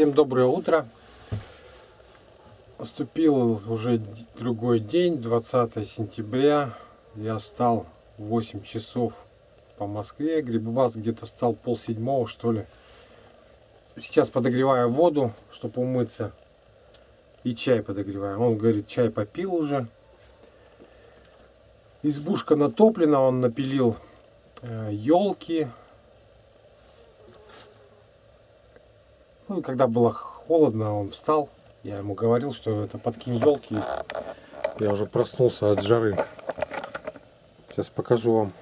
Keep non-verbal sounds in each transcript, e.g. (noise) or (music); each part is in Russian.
Всем доброе утро. Наступил уже другой день, 20 сентября. Я встал в 8 часов по Москве. Грибоваз где-то стал пол седьмого, что ли. Сейчас подогреваю воду, чтобы умыться. И чай подогреваю. Он говорит, чай попил уже. Избушка натоплена, он напилил елки. Ну и когда было холодно, он встал. Я ему говорил, что это подкинь елки. Я уже проснулся от жары. Сейчас покажу вам.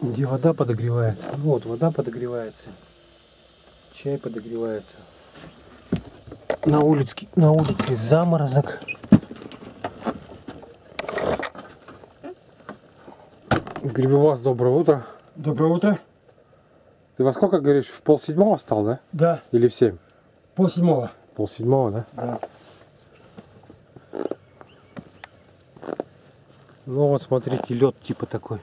Где вода подогревается. Вот, вода подогревается. Чай подогревается. На улице, на улице заморозок. Грибоваз, доброе утро. Доброе утро. Ты во сколько, говоришь, в пол седьмого встал, да? Да, Или в семь? пол седьмого. Пол седьмого, да? Да. Ну вот, смотрите, лед типа такой.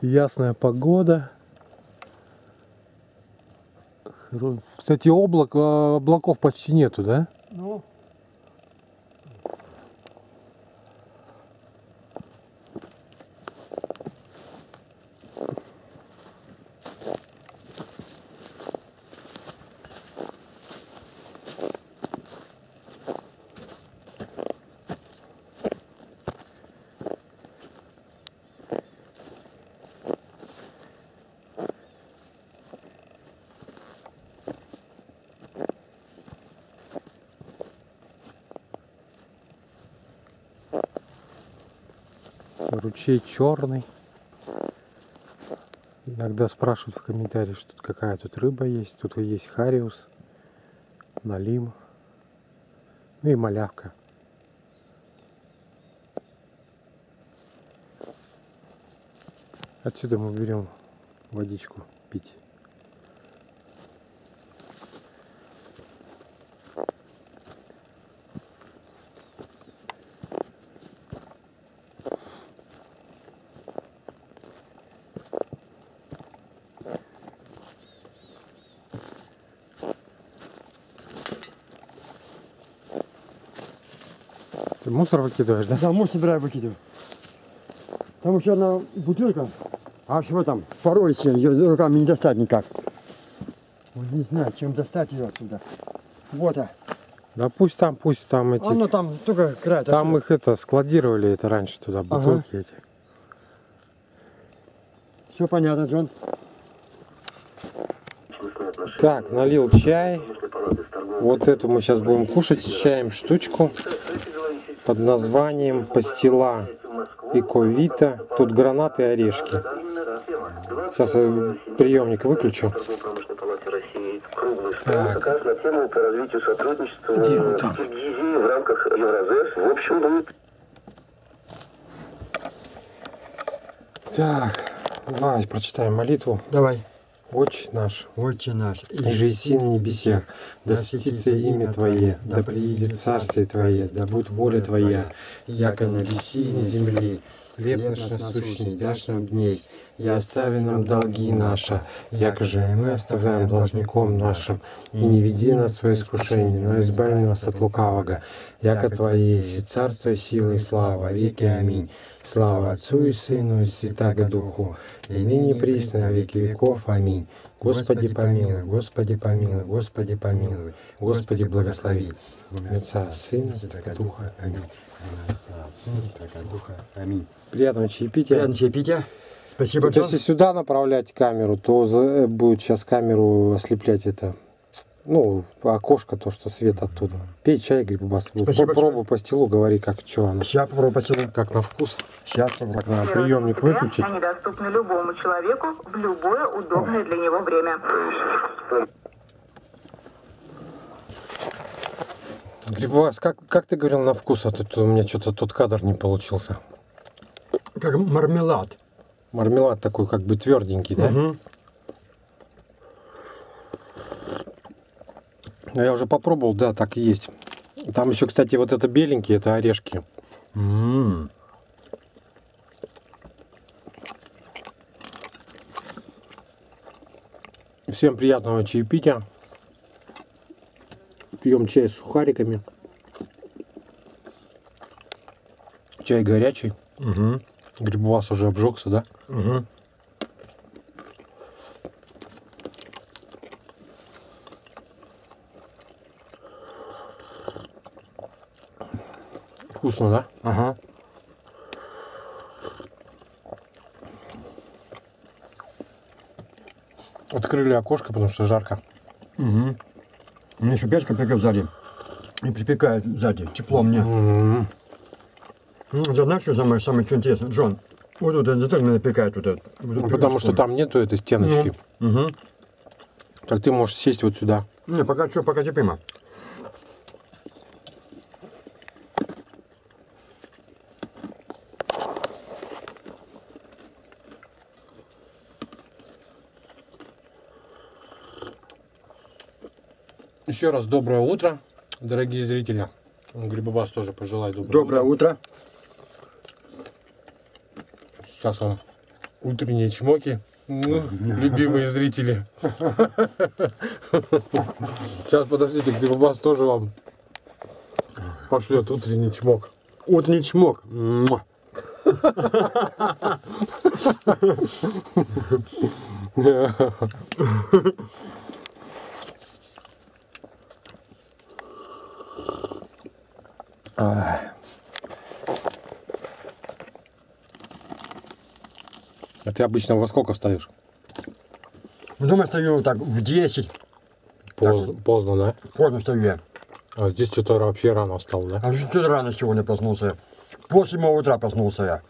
Ясная погода. Кстати, облак, а, облаков почти нету, да? Ну, Ручей черный. Иногда спрашивают в комментариях, что тут какая тут рыба есть. Тут есть хариус, налим, ну и малявка. Отсюда мы берем водичку пить. Мусор выкидываешь, да? да, муж собираю выкидываю. Там еще одна бутылка. А что там? Порой ее руками не достать никак. Вот не знаю, чем достать ее отсюда. Вот, а. Да пусть там, пусть там эти. Оно там только край. Там их это складировали это раньше туда бутылки эти. Все понятно, Джон. Так, налил чай. Вот эту мы сейчас будем кушать с чаем штучку под названием пастила Иковита. Тут гранаты и орешки. Сейчас я приемник выключу. Так. Где он там? В рамках Евразес. В общем, будет Так, давай прочитаем молитву. Давай. Отче наш, Отче наш. и же и на небесах, да светится имя Твое, да приидет царствие Твое, да будет воля Твоя, яко на небеси и на земле. Хлеб наш насущный дашь нам днесь, и остави нам долги наши, яко же и мы оставляем должником нашим, и не веди нас в свое искушение, но избави нас от лукавого, яко Твое есть и царство, и сила, и слава, веки. Аминь. Слава Отцу и Сыну и Святаго Духу, и ныне присно веки веков. Аминь. Господи помилуй, Господи помилуй, Господи помилуй, Господи благослови. Отца, Сына, Святаго Духа. Аминь. Аминь. Приятного чаепития. Приятного чаепития. Спасибо, Вот если сюда направлять камеру, то будет сейчас камеру ослеплять это. Ну, окошко, то, что свет оттуда. Пей чай, грибобас. Спасибо Попробуй по стилу, говори, как что она. Сейчас попробую поцелуй. Как на вкус. Сейчас попробую. Так, надо приемник выключить. Они доступны любому человеку в любое удобное для него время. Грибовас, как, как ты говорил на вкус, а тут у меня что-то тот кадр не получился. Как мармелад. Мармелад такой как бы тверденький, да? Я уже попробовал, да, так и есть. Там еще, кстати, вот это беленькие, это орешки. М. Всем приятного чаепития. Пьем чай с сухариками. Чай горячий. Мгм. Грибовас уже обжегся, да? Мгм. Вкусно, да? Ага. Открыли окошко, потому что жарко. Угу. У меня еще печка прикрыт сзади. И припекает сзади. Тепло мне. М. Ну, знаешь, что самое, самое что интересное? Джон, вот тут это меня напекает вот это. Вот тут Потому что там нету этой стеночки. Мгм. Так ты можешь сесть вот сюда. Не, пока что, пока терпимо. Еще раз доброе утро, дорогие зрители. Грибобас тоже пожелай доброе, Доброе утро. Сейчас вам утренние чмоки. Ну, любимые зрители. Сейчас, подождите, Грибобас тоже вам пошлет утренний чмок. Утренний чмок. А ты обычно во сколько встаешь? Ну, Дома стою так в 10. Поздно, поздно, да? Поздно стою я. А здесь что-то вообще рано встал, да? А что рано сегодня проснулся? Пол седьмого утра проснулся я.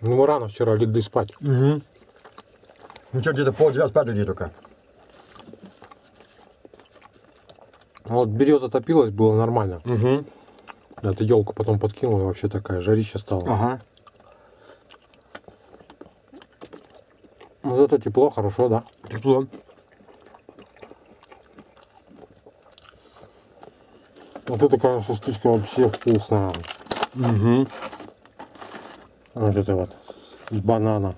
Ну мы рано вчера легли спать. Угу. Ну что, где-то пол девять спать легли только. А вот береза топилась, было нормально. Угу. Это елку потом подкинула, и вообще такая жарища стала. Ага. Ну зато тепло, хорошо, да? Тепло. Вот это, конечно, штучка вообще вкусная. Угу. Вот это вот. Банана.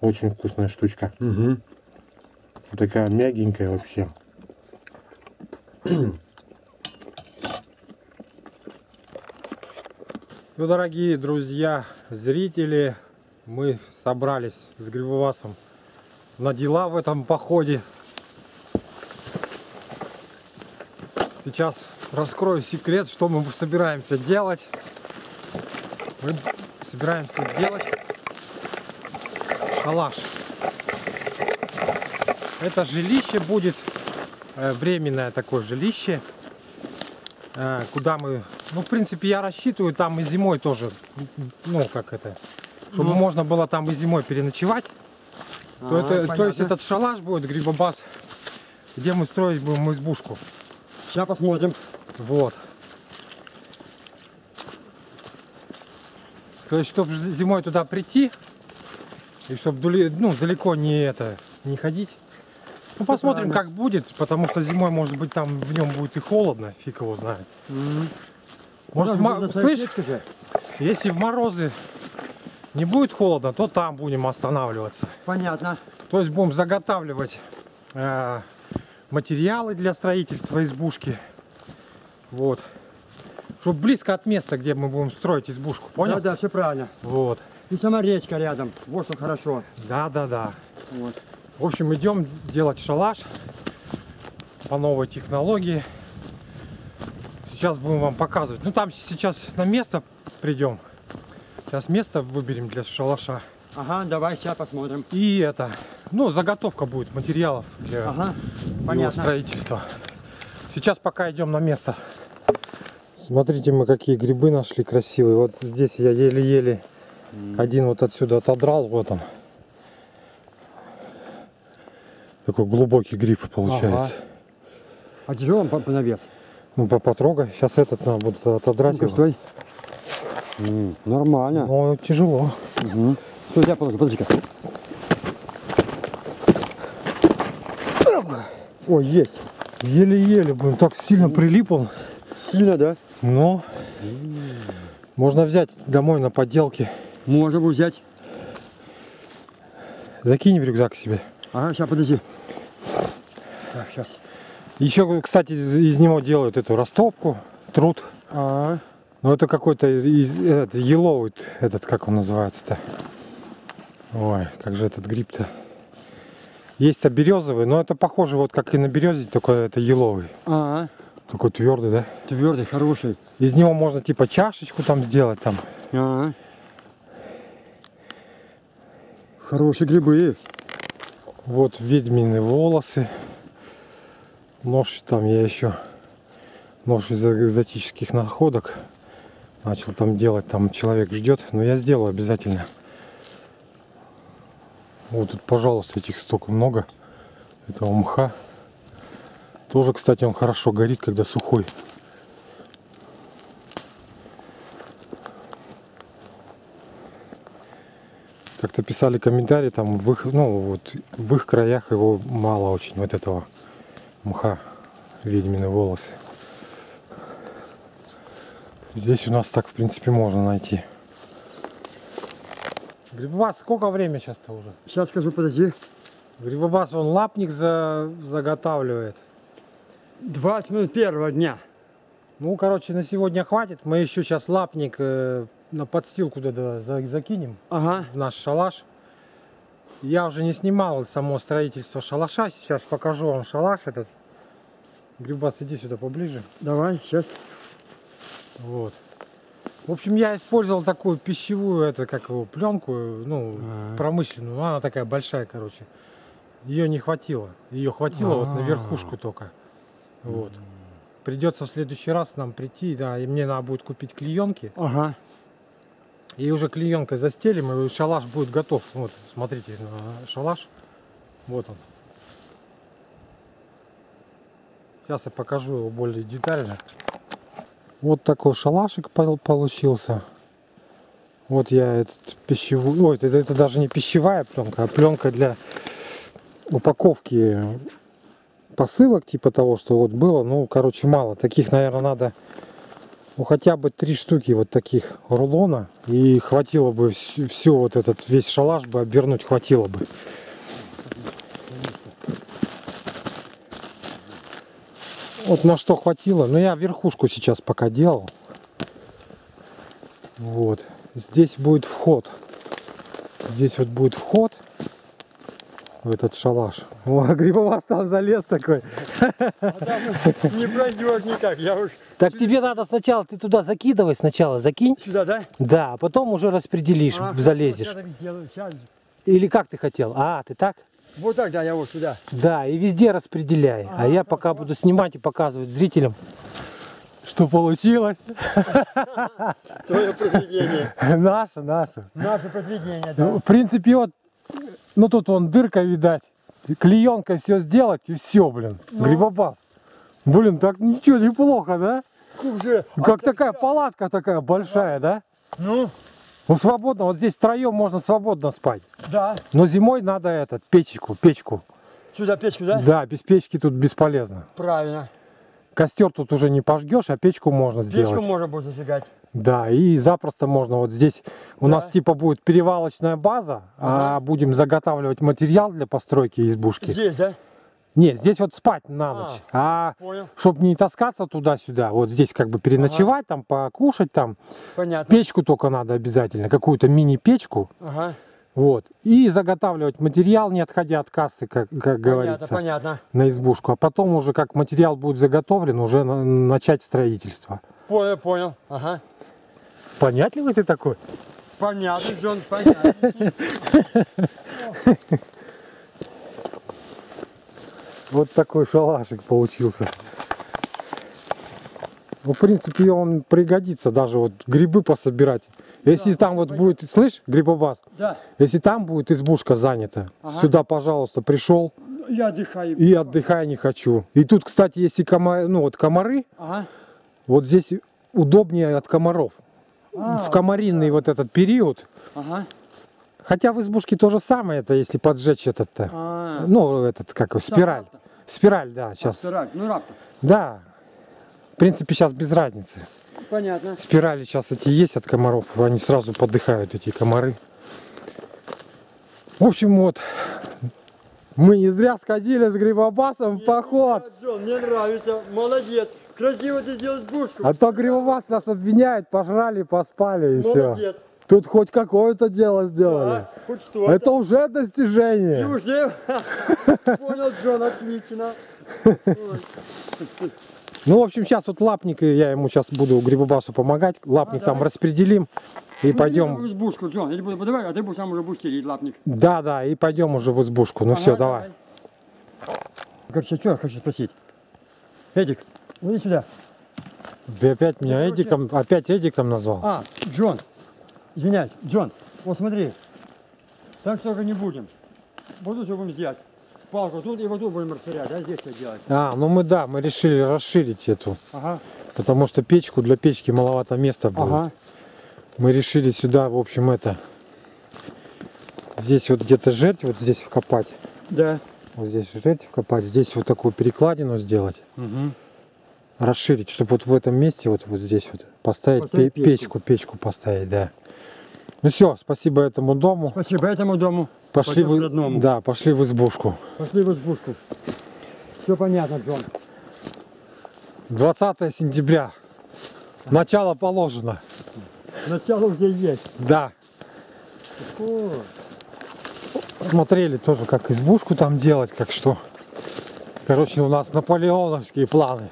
Очень вкусная штучка. Угу. Такая мягенькая вообще. (clears throat) Ну, дорогие друзья, зрители, мы собрались с Грибовасом на дела в этом походе. Сейчас раскрою секрет, что мы собираемся делать. Мы собираемся сделать шалаш. Это жилище будет э, временное такое жилище, э, куда мы, ну в принципе я рассчитываю там и зимой тоже, ну как это, чтобы можно было там и зимой переночевать. То, это, то есть этот шалаш будет грибобас, где мы строить будем избушку. Сейчас посмотрим. Вот. То есть, чтобы зимой туда прийти, и чтобы ну, далеко не это не ходить. Ну, посмотрим, правильно. как будет, потому что зимой, может быть, там в нем будет и холодно, фиг его знает. Может, мо- слышь, если в морозы не будет холодно, то там будем останавливаться. Понятно. То есть будем заготавливать э, материалы для строительства избушки. Вот. Чтобы близко от места, где мы будем строить избушку. Понял? Да, да, все правильно. Вот. И сама речка рядом. Вот что хорошо. Да, да, да. Вот. В общем, идем делать шалаш по новой технологии. Сейчас будем вам показывать. Ну там сейчас на место придем. Сейчас место выберем для шалаша. Ага, давай сейчас посмотрим. И это, ну, заготовка будет материалов для Ага, его понятно. строительства. Сейчас пока идем на место. Смотрите, мы какие грибы нашли красивые. Вот здесь я еле-еле один вот отсюда отодрал. Вот он. Такой глубокий гриб получается. А тяжело он по навес? Ну, по- потрогай. Сейчас этот надо будет отодрать его. стой. М, нормально. Ну, тяжело. Угу. Стой, я положу, подожди-ка. Ой, есть. Еле-еле, блин, так сильно прилип он. Сильно, да? Ну, можно взять домой на подделке. Будет взять. Закинь в рюкзак себе. Ага, сейчас, подожди. Так, сейчас. Еще, кстати, из из него делают эту растопку, труд. А, Ну это какой-то из, из- этот, еловый, этот, как он называется-то? Ой, как же этот гриб-то? Есть-то березовый, но это похоже вот как и на березе, только это еловый. а, Такой твердый, да? твердый, хороший. Из него можно типа чашечку там сделать там. А. Хорошие грибы. Вот ведьмины волосы. Нож там я еще нож из экзотических находок начал там делать. Там человек ждет, но я сделаю обязательно. Вот тут, пожалуйста, этих столько много. Этого мха. Тоже, кстати, он хорошо горит, когда сухой. Как-то писали комментарии, там в их, ну, вот, в их краях его мало очень, вот этого мха, ведьмины волосы. Здесь у нас так, в принципе, можно найти. Грибобас, сколько время сейчас-то уже? Сейчас скажу, подожди. Грибобас, он лапник за, заготавливает. 20 минут первого дня. Ну, короче, на сегодня хватит. Мы еще сейчас лапник э, на подстилку туда за- закинем. Ага. в наш шалаш. Я уже не снимал само строительство шалаша. Сейчас покажу вам шалаш этот. Грибас, иди сюда поближе. Давай, сейчас. Вот. В общем, я использовал такую пищевую, это как его, пленку, ну, А. промышленную. Ну, Она такая большая, короче. Ее не хватило. Ее хватило вот на А. верхушку только. Вот. Придется в следующий раз нам прийти, да, и мне надо будет купить клеенки. Ага. И уже клеенкой застелим, и шалаш будет готов. Вот, смотрите шалаш. Вот он. Сейчас я покажу его более детально. Вот такой шалашик пол- получился. Вот я этот пищевой... Ой, это, это даже не пищевая пленка, а пленка для упаковки посылок, типа того, что вот было. Ну, короче, мало. Таких, наверное, надо ну, хотя бы три штуки вот таких рулона. И хватило бы всю, всю вот этот весь шалаш бы обернуть, хватило бы. Вот на что хватило. Но я верхушку сейчас пока делал. Вот. Здесь будет вход. Здесь вот будет вход в этот шалаш. О, (laughs) Грибовас там залез такой. Не пройдет никак. Я уж Так тебе надо сначала, ты туда закидывай сначала, закинь. сюда, да? Да, а потом уже распределишь, А, залезешь. Вот, сделаю. Сейчас. Или как ты хотел? А, ты так? вот так, да, я вот сюда. Да, и везде распределяй. А я пока буду снимать и показывать зрителям, (laughs) что получилось. Твое произведение. (laughs) Наше, наше. Наше произведение, Ну, да. В принципе, вот, ну тут вон дырка, видать. Клеенкой все сделать и все, блин. Грибобас. Блин, так ничего, неплохо, да? Уже. Как такая палатка такая большая, да? Ну, Ну свободно, вот здесь втроем можно свободно спать. да. Но зимой надо этот, печку, печку. Сюда печку, да? Да, без печки тут бесполезно. Правильно. Костер тут уже не пожгешь, а печку можно сделать. Печку можно будет зажигать. Да, и запросто можно. Вот здесь у Да. нас типа будет перевалочная база, а Ага. будем заготавливать материал для постройки избушки. Здесь, да? Не, здесь вот спать на ночь. А, Понял. чтобы не таскаться туда-сюда, вот здесь как бы переночевать, там покушать, там Понятно. печку только надо обязательно, какую-то мини-печку, Ага. Вот, и заготавливать материал, не отходя от кассы, как, как Понятно, говорится, понятно. на избушку. А потом уже как материал будет заготовлен, уже на- начать строительство. Понял, понял. Ага. Понятливый ты такой? Понятно, Джон, понятно. Вот такой шалашик получился. Ну, в принципе, он пригодится даже вот грибы пособирать. Если Да, там вот будет, слышь, грибобас, Да, если там будет избушка занята, Ага. сюда, пожалуйста, пришел я отдыхаю. и отдыхай не хочу. И тут, кстати, если комары, ну вот комары, Ага. вот здесь удобнее от комаров. А, в комаринный вот этот период. Ага. Хотя в избушке то же самое, это если поджечь этот-то. А. Ну, этот, как его, спираль. Спираль, да, сейчас. А, спираль. Ну, раптор. Да. В принципе, сейчас без разницы. Понятно. Спирали сейчас эти есть от комаров, они сразу подыхают, эти комары. В общем, вот, мы не зря сходили с Грибобасом в поход. Джон, мне нравится. Молодец. Красиво ты сделал избушку. А то Грибобас нас обвиняет, пожрали, поспали и все. Молодец. Тут хоть какое-то дело сделали. А, хоть что Это уже достижение. И уже понял, Джон, отлично. (laughs) Ну, в общем, сейчас вот лапник, я ему сейчас буду Грибобасу помогать. Лапник там распределим. И Ну, пойдем. в избушку, Джон, я буду подавать, а ты будешь сам уже будешь лапник. Да, да, и пойдем уже в избушку. Ну Ага, все, давай. Короче, что я хочу спросить? Эдик, иди сюда. Ты опять меня короче- Эдиком, опять Эдиком назвал? А, Джон, извиняюсь, Джон, вот смотри, так только не будем. Тут что будем делать. Палку тут и вот тут будем рассорять, да, здесь все делать. А, ну мы да, мы решили расширить эту, Ага, потому что печку для печки маловато места будет. ага. Мы решили сюда, в общем, это, здесь вот где-то жерть, вот здесь вкопать, Да. вот здесь жерть вкопать, здесь вот такую перекладину сделать, Угу. расширить, чтобы вот в этом месте, вот, вот здесь вот поставить, Поставить пе- печку. печку, печку поставить, да. Ну все, спасибо этому дому. Спасибо этому дому. Пошли Пойдем в, родному. да, пошли в избушку. Пошли в избушку. Все понятно, Джон. 20 сентября. Начало положено. Начало уже есть. Да. О, Смотрели тоже, как избушку там делать, как что. Короче, у нас наполеоновские планы.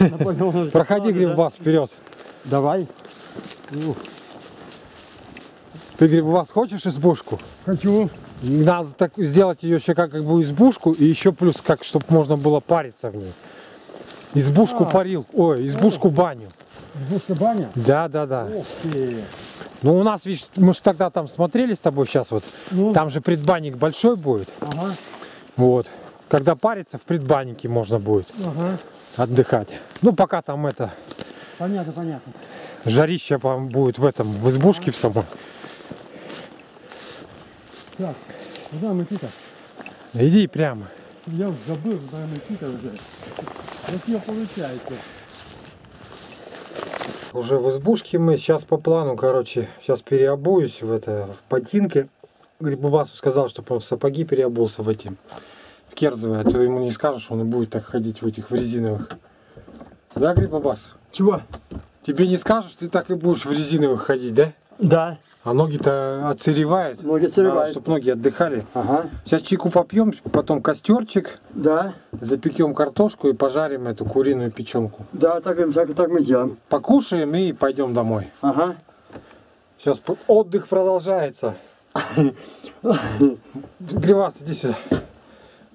Наполеоновские Проходи, планы, да? Гриббас, вперед. Давай. Ты, Гриббас, хочешь избушку? Хочу. Надо так сделать ее еще как, как бы избушку, и еще плюс, как, чтобы можно было париться в ней. Избушку А. парил, ой, избушку баню. Избушка баня. Да, да, да. Ух ты. Ну у нас, видишь, мы же тогда там смотрели с тобой сейчас вот, Ну. там же предбанник большой будет. Ага, Вот. Когда париться, в предбаннике можно будет ага. отдыхать. Ну, пока там это, Понятно, понятно. жарище будет в этом, в избушке в самой. Так, куда мы идти-то? Иди прямо. Я уж забыл, куда мы идти-то уже. Красиво получается. Уже в избушке мы сейчас по плану, короче, сейчас переобуюсь в это, в ботинке. Грибубасу сказал, чтобы он в сапоги переобулся в эти, в керзовые, а то ему не скажешь, он и будет так ходить в этих, в резиновых. Да, Грибубас? Чего? Тебе не скажешь, ты так и будешь в резиновых ходить, да? Да. А ноги-то отсыревают. Ноги отсыревают. чтобы ноги отдыхали. Ага. Сейчас чайку попьем, потом костерчик, Да. запекем картошку и пожарим эту куриную печенку. Да, так, так, так мы сделаем. Покушаем и пойдем домой. Ага. Сейчас отдых продолжается. Гривас, иди сюда.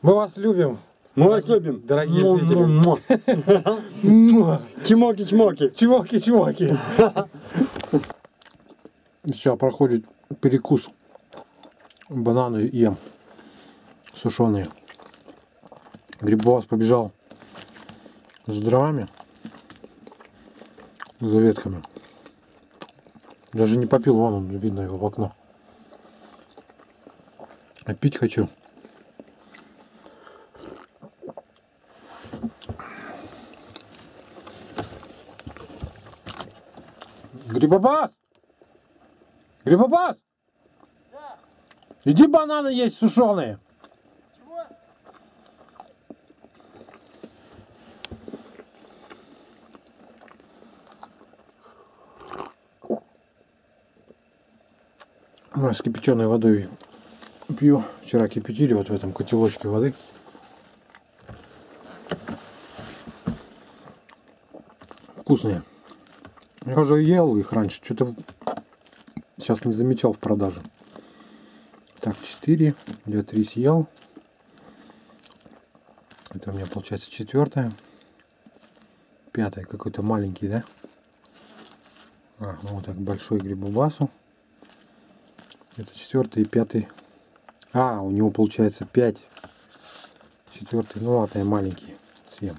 Мы вас любим. Мы вас любим. Дорогие зрители. Чмоки-чмоки. Чмоки-чмоки. Все, проходит перекус. Бананы ем. Сушеные. Грибовас побежал за дровами. За ветками. Даже не попил, вон он, видно его в окно. А пить хочу. Грибобас! Грибобас! Иди бананы есть сушеные. Ой, с кипяченой водой пью. Вчера кипятили вот в этом котелочке воды. Вкусные. Я уже ел их раньше, что-то сейчас не замечал в продаже. Так, 4, я 3 съел. Это у меня получается четвертое. Пятый какой-то маленький, да? А, ну вот так большой грибубасу. Это четвертый и пятый. А, у него получается 5. Четвертый, ну ладно, я маленький съем.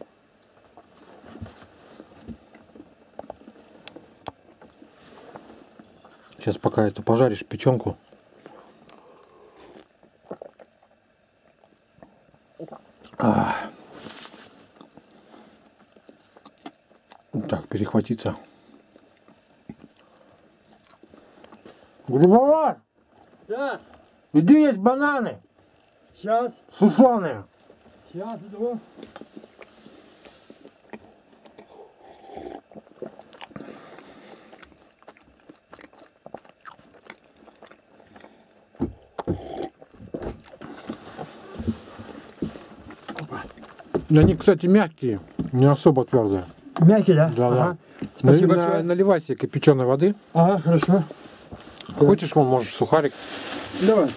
Сейчас пока это пожаришь печенку. А. схватиться. Грибовар, Да, иди есть бананы сейчас, сушеные. сейчас иду. Они, кстати, мягкие, не особо твердые. Мягкий, да? Да, да. Ага. Спасибо На- большое. наливай себе кипяченой воды. Ага, хорошо. Хочешь, вон можешь сухарик. Давай.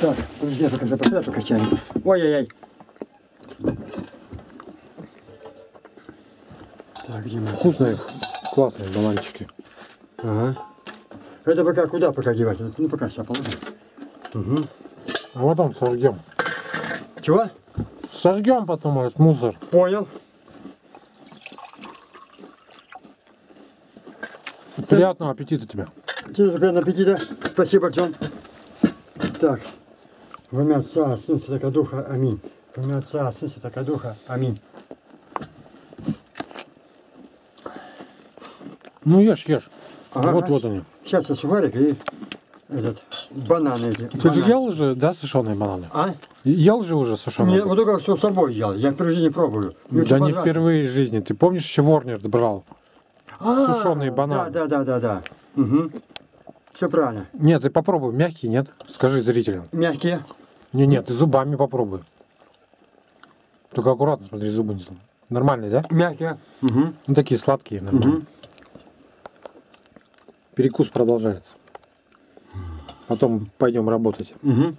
Так, подожди, я пока запасаю, пока чайник. Ой-ой-ой. Так, где мы? Вкусные, классные бананчики. Ага. Это пока куда пока девать? Ну, пока сейчас положим. Угу. А вот там сожгем. Чего? Сожгем потом этот мусор. Понял. Приятного аппетита тебе. Приятного аппетита. Спасибо, Джон. Так. Во имя Отца, Сына Святого Духа. Аминь. Во имя Отца, Сына Святого Духа. Аминь. Ну ешь, ешь. Ага. вот, вот они. Сейчас я сухарик и этот, бананы эти. Ты же бананы. ел уже, да, сушеные бананы? А? Ел же уже сушеные? Нет, вот только что с собой ел. Я впервые жизни пробую. Мне да не впервые в жизни. Ты помнишь, еще Ворнер брал? А, сушеные бананы. Да, да, да, да, да. Угу. Все правильно. Нет, ты попробуй. Мягкий, нет? Скажи зрителям. Мягкие. Не, нет, ты зубами попробуй. Только аккуратно смотри, зубы не сломай. Нормальные, да? Мягкие. Угу. Ну, такие сладкие, нормальные. Угу. Перекус продолжается. Потом пойдем работать. Угу.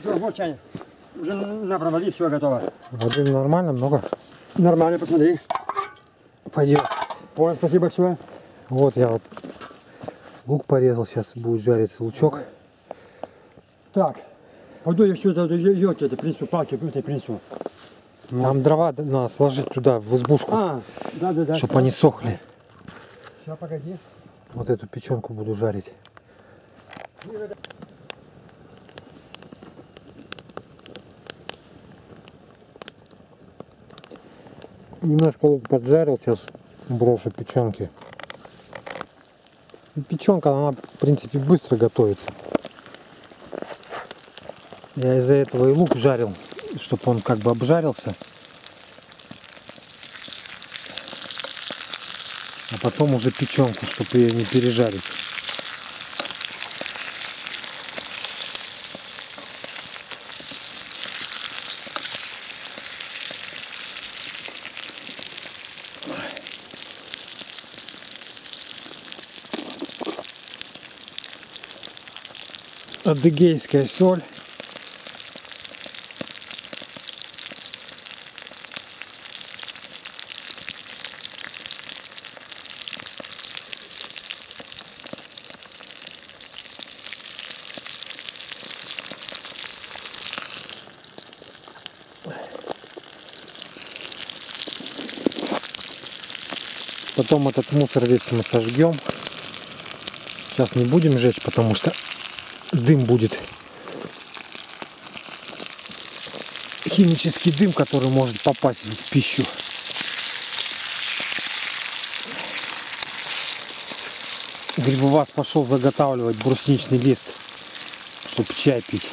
Все, вот чайник. Уже на проводи, все готово. Воды нормально, много. Нормально, посмотри. Пойдет. Понял, спасибо большое. Вот я вот лук порезал, сейчас будет жариться лучок. Так, пойду я сюда елки это принесу, палки это принесу. Там дрова надо сложить туда, в избушку, А, да, да, да. чтобы они сохли. Сейчас, погоди. Вот эту печенку буду жарить. Немножко лук поджарил, сейчас брошу печенки. И Печенка, она в принципе быстро готовится. Я из-за этого и лук жарил, чтобы он как бы обжарился. Потом уже печенку, чтобы ее не пережарить. Адыгейская соль. Потом этот мусор весь мы сожгем. Сейчас не будем жечь, потому что дым будет. Химический дым, который может попасть в пищу. Грибоваз пошел заготавливать брусничный лист, чтобы чай пить.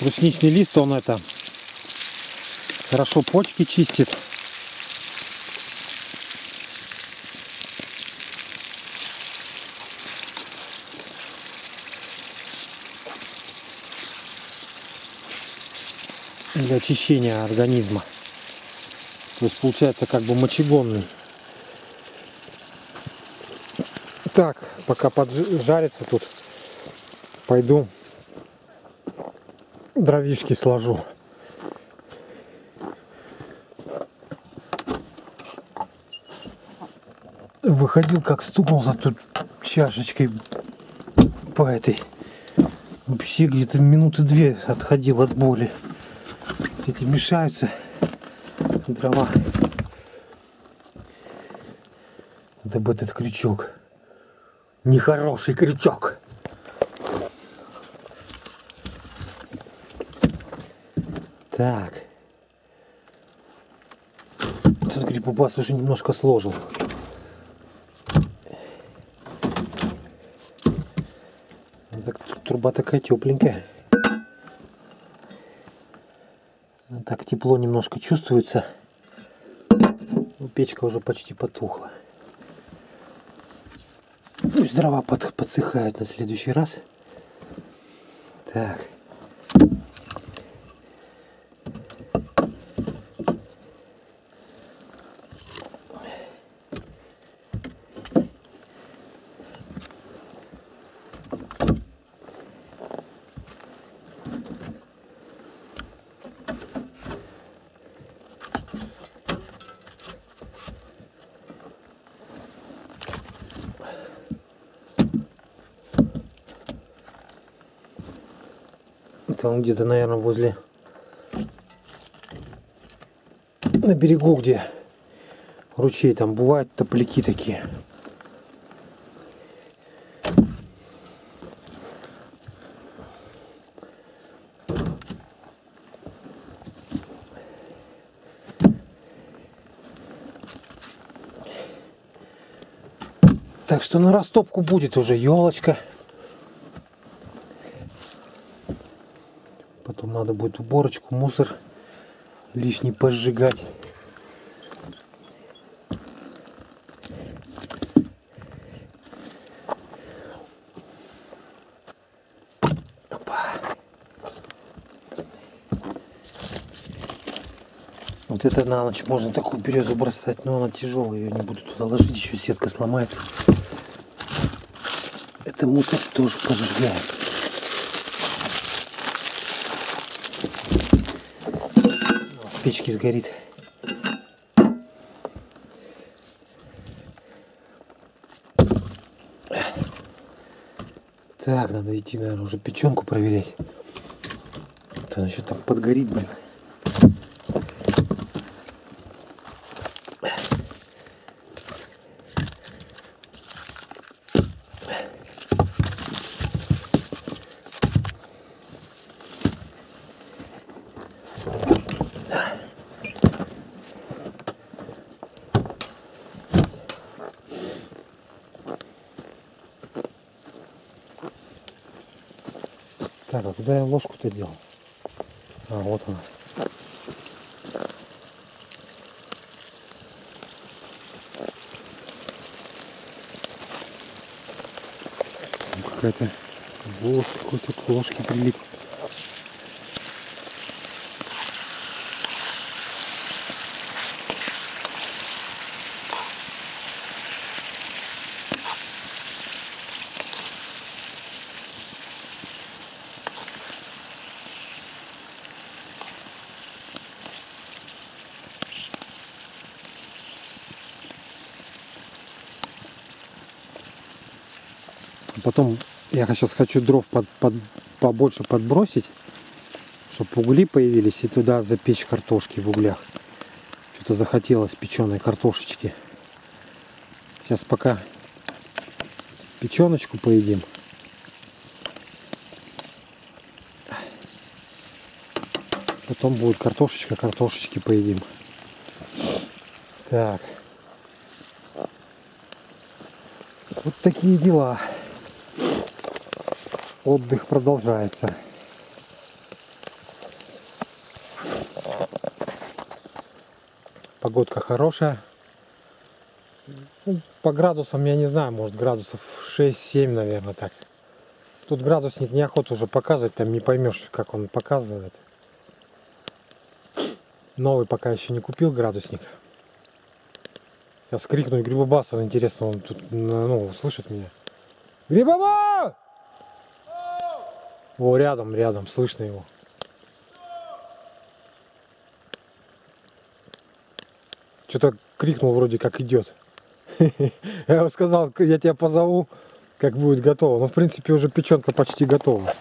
Брусничный лист, он это хорошо почки чистит. для очищения организма. То есть получается как бы мочегонный. Так, пока поджарится тут, пойду дровишки сложу. Выходил, как стукнулся тут чашечкой по этой. Вообще где-то минуты две отходил от боли эти мешаются дрова. Вот об этот крючок. Нехороший крючок. Так. Тут грибубас уже немножко сложил. Ну Так, тут труба такая тепленькая. Ну Так, тепло немножко чувствуется. Ну, Печка уже почти потухла. Пусть дрова под, подсыхают на следующий раз. Так. Он где-то, наверное, возле... На берегу, где ручей, там бывают топляки такие. Так что на растопку будет уже елочка. Потом надо будет уборочку, мусор лишний пожигать. Опа. Вот это на ночь можно такую березу бросать, но она тяжелая, ее не буду туда ложить, еще сетка сломается. Это мусор тоже пожигает. В печке сгорит. Так, надо идти, наверное, уже печенку проверять. Это она там подгорит, блин. Куда я ложку-то делал? А, вот она. Там Какая-то волос какой-то к ложке прилип. Потом я сейчас хочу дров под, под, побольше подбросить, чтобы угли появились и туда запечь картошки в углях. Что-то захотелось печеной картошечки. Сейчас пока печеночку поедим. Потом будет картошечка, картошечки поедим. Так. Вот такие дела. Отдых продолжается. Погодка хорошая. Ну, по градусам я не знаю, может градусов 6-7, наверное, так. Тут градусник неохота уже показывать, там не поймешь, как он показывает. Новый пока еще не купил градусник. Сейчас крикнуть Грибобаса, интересно, он тут ну, услышит меня. Грибоба! О, рядом, рядом, слышно его. Что-то крикнул вроде как идет. (laughs) Я ему сказал, я тебя позову, как будет готово. Ну, в принципе, уже печенка почти готова.